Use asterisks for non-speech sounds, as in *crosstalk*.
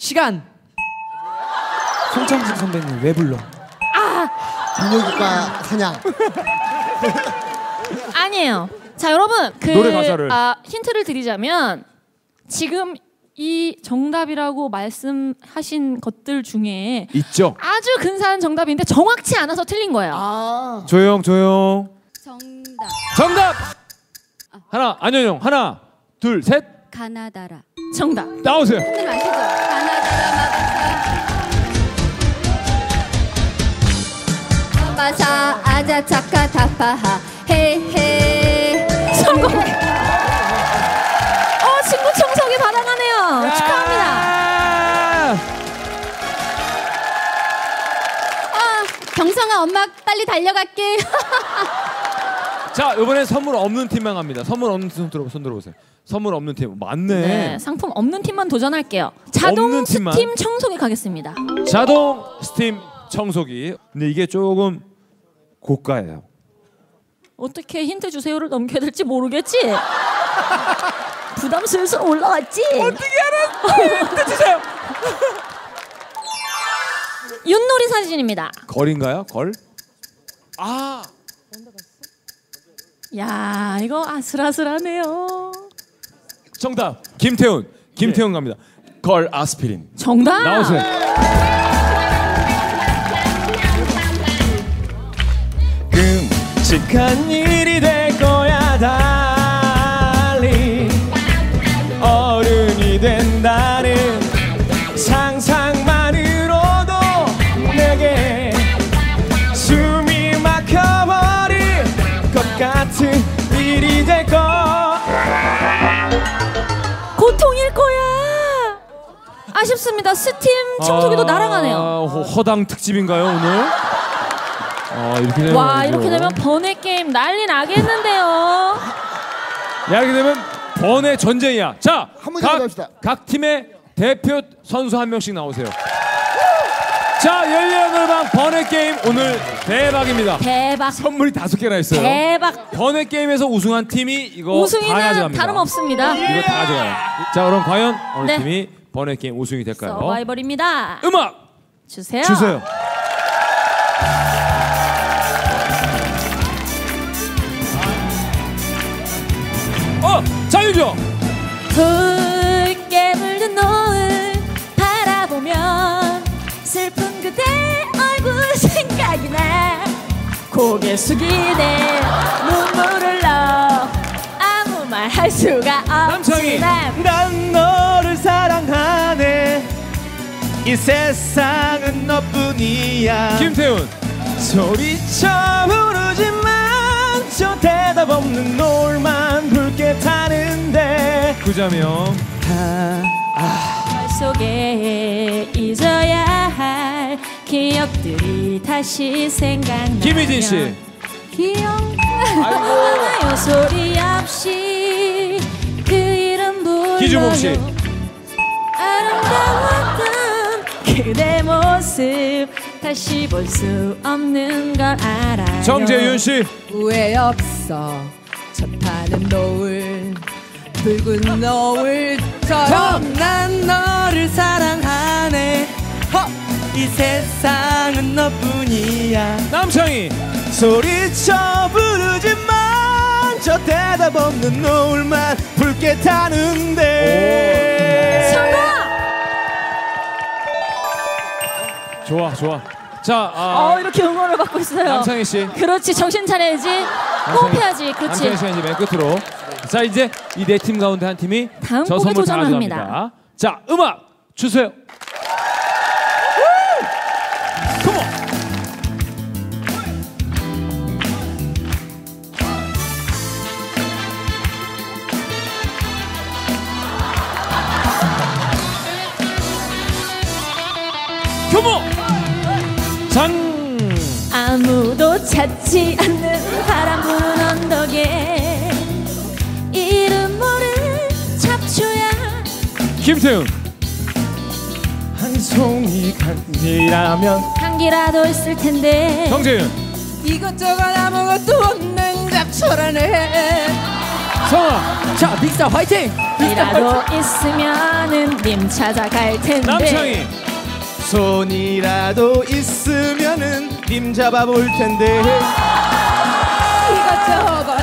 시간. 송창식 선배님 왜 불러? 정력국가 사냥. 아니에요. 자 여러분 그 노래 가사를. 아, 힌트를 드리자면 지금 이 정답이라고 말씀하신 것들 중에 있죠. 아주 근사한 정답인데 정확치 않아서 틀린 거예요. 아. 조용 조용. 정답 정답. 하나 안현영 하나 둘 셋 가나다라 정답. 나오세요. 들 아시죠? 마사 아자 차카 타파하 헤헤 성공. 어 친구 청소기 받아가네요. 축하합니다. 아 경성아 엄마 빨리 달려갈게 *laughs* 자 이번엔 선물 없는 팀만 갑니다. 선물 없는 팀 손 들어 손 들어보세요. 선물 없는 팀 맞네. 네, 상품 없는 팀만 도전할게요. 자동 없는 팀만. 스팀 청소기 가겠습니다. 자동 스팀 청소기. 근데 이게 조금 고가예요. 어떻게 힌트 주세요를 넘겨야 될지 모르겠지. *laughs* 부담 슬슬 올라왔지. 어떻게 알아? 힌트 주세요. *laughs* 윷놀이 사진입니다. 걸인가요? 걸? 아 야 이거 아슬아슬하네요. 정답 김태훈 김태훈 갑니다. 걸 아스피린 정답. 나오세요. 끔찍한 일이 될 거야 달리 어른이 된다는 상상만으로도 내게 숨이 막혀버릴 것 같은 일이 될 거 고통일 거야. 아쉽습니다. 스팀 청소기도 날아가네요. 허- 허당 특집인가요 오늘? 아 이렇게 되면 와. 이렇게 되면 번외 게임 난리 나겠는데요. 야 이렇게 되면 번의 전쟁이야. 자, 한 문제 더 각, 합시다. 각 팀의 대표 선수 한 명씩 나오세요. 자, 열려노래방 번외 게임 오늘 대박입니다. 대박. 선물이 다섯 개나 있어요. 대박. 번외 게임에서 우승한 팀이 이거 다 우승이는 가져갑니다. 다름없습니다. 이거 다 가져가요. 자, 그럼 과연 어느 네. 팀이 번외 게임 우승이 될까요? 서바이벌입니다. 음악 주세요. 주세요. 붉게 물든 노을 바라보면 슬픈 그대 얼굴 *laughs* 생각이 나. 고개 숙이네 눈물을 넣어 아무 말 할 수가 남창희. 없지만 난 너를 사랑하네. 이 세상은 너뿐이야. 김태훈. 소리쳐 부르지 만저 대답 없는 노을만 붉게 타는데. 구자명. 속에 잊어야 할 기억들이 다시 생각나면 김희진 씨. 기억나요? 소리 없이 그 이름 불러요. 기주목 씨. 아름다웠던 그대 모습 다시 볼 수 없는 걸 알아요. 정재윤 씨. 후회 없어. 첫 타는 노을 붉은 노을처럼 난 너를 사랑하네. 이 세상은 너뿐이야. 남창희. 소리쳐 부르지만 저 대답 없는 노을만 붉게 타는데. 성공! 좋아 좋아. 자어 아, 이렇게 응원을 받고 있어요. 남창희 씨. 그렇지 정신 차려야지. 호흡해야지 그렇지. 남창희 씨가 이제 맨 끝으로. 자 이제 이 네 팀 가운데 한 팀이 다음 저 곡에 선물 다 도전을 가져갑니다 합니다. 자 음악 주세요 컴온 장! 아무도 찾지 않는 바람 부는 언덕에. 이름 모를 잡초야? 김태훈 한 송이 간이라면 향기라도 있을 텐데. 정재윤! 이것저것 아무것도 없는 잡초라네. 성아! 자 빅스타 화이팅! 이라도 있으면은 님 찾아갈 텐데. 남창희 손이라도 있으면은 빔 잡아볼 텐데. 이것저것.